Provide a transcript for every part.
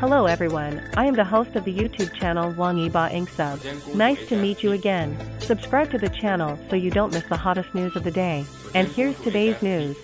Hello everyone, I am the host of the YouTube channel Wang Yibo Eng Sub. Nice to meet you again. Subscribe to the channel so you don't miss the hottest news of the day. And here's today's news.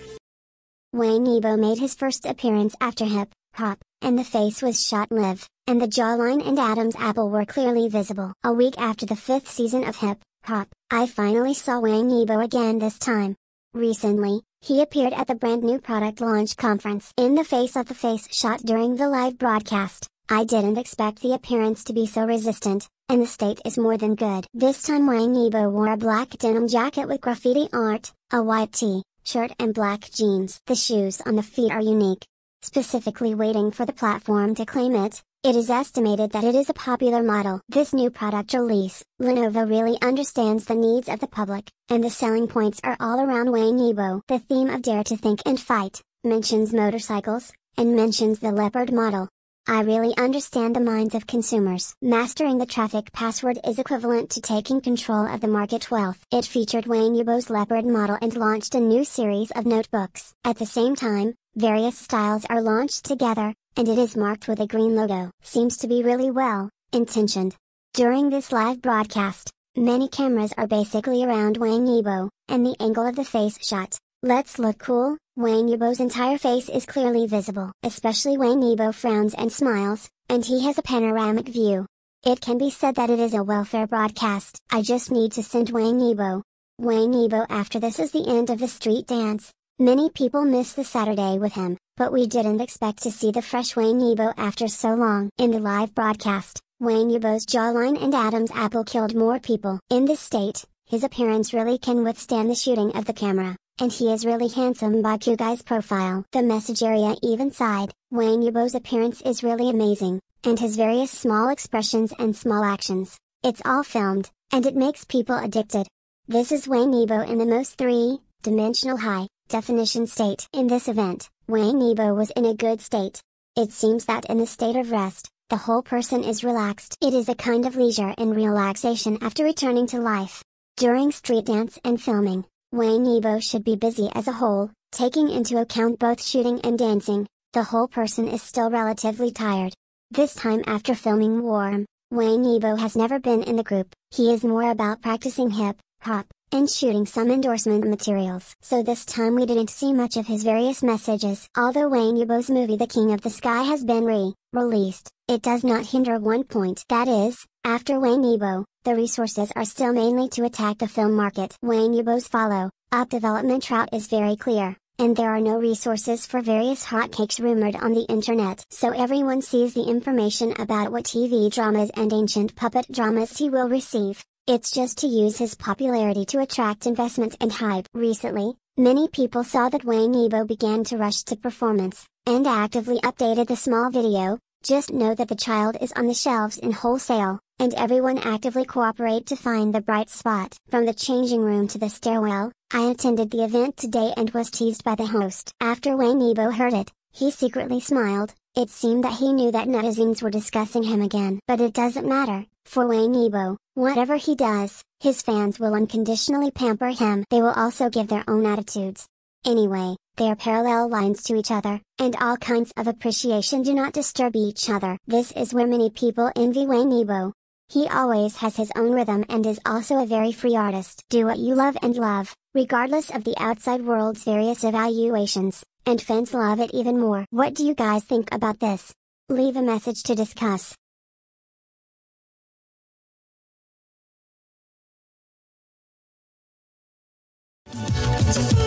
Wang Yibo made his first appearance after Hip Hop, and the face was shot live, and the jawline and Adam's apple were clearly visible. A week after the fifth season of Hip Hop, I finally saw Wang Yibo again this time. Recently, he appeared at the brand new product launch conference in the face of the face shot during the live broadcast. I didn't expect the appearance to be so resistant, and the state is more than good. This time Wang Yibo wore a black denim jacket with graffiti art, a white tee, shirt and black jeans. The shoes on the feet are unique. Specifically waiting for the platform to claim it, it is estimated that it is a popular model. This new product release, Lenovo really understands the needs of the public, and the selling points are all around Wang Yibo. The theme of Dare to Think and Fight, mentions motorcycles, and mentions the Leopard model. I really understand the minds of consumers. Mastering the traffic password is equivalent to taking control of the market wealth. It featured Wang Yibo's Leopard model and launched a new series of notebooks. At the same time, various styles are launched together, and it is marked with a green logo. Seems to be really well intentioned. During this live broadcast, many cameras are basically around Wang Yibo, and the angle of the face shot. Let's look cool, Wang Yibo's entire face is clearly visible. Especially Wang Yibo frowns and smiles, and he has a panoramic view. It can be said that it is a welfare broadcast. I just need to send Wang Yibo. Wang Yibo after this is the end of the street dance. Many people miss the Saturday with him, but we didn't expect to see the fresh Wang Yibo after so long. In the live broadcast, Wang Yibo's jawline and Adam's apple killed more people. In this state, his appearance really can withstand the shooting of the camera, and he is really handsome by Guy's profile. The message area even side, Wang Yibo's appearance is really amazing, and his various small expressions and small actions. It's all filmed, and it makes people addicted. This is Wang Yibo in the most three-dimensional high definition state. In this event, Wang Yibo was in a good state. It seems that in the state of rest, the whole person is relaxed. It is a kind of leisure and relaxation after returning to life. During street dance and filming, Wang Yibo should be busy as a whole, taking into account both shooting and dancing, the whole person is still relatively tired. This time after filming Warm, Wang Yibo has never been in the group, he is more about practicing hip, hop, and shooting some endorsement materials. So this time we didn't see much of his various messages. Although Wang Yibo's movie The King of the Sky has been re-released, it does not hinder one point. That is, after Wang Yibo, the resources are still mainly to attack the film market. Wang Yibo's follow-up development route is very clear and there are no resources for various hotcakes rumored on the internet. So everyone sees the information about what TV dramas and ancient puppet dramas he will receive. It's just to use his popularity to attract investment and hype. Recently, many people saw that Wang Yibo began to rush to performance, and actively updated the small video, just know that the child is on the shelves in wholesale, and everyone actively cooperate to find the bright spot. From the changing room to the stairwell, I attended the event today and was teased by the host. After Wang Yibo heard it, he secretly smiled, it seemed that he knew that netizens were discussing him again. But it doesn't matter, for Wang Yibo, whatever he does, his fans will unconditionally pamper him. They will also give their own attitudes. Anyway, they are parallel lines to each other, and all kinds of appreciation do not disturb each other. This is where many people envy Wang Yibo. He always has his own rhythm and is also a very free artist. Do what you love and love, regardless of the outside world's various evaluations and fans love it even more. What do you guys think about this? Leave a message to discuss. Thank